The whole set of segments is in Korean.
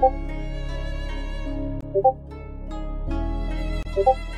고맙습니다. 고맙습니다. 고맙습니다.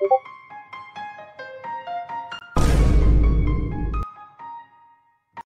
you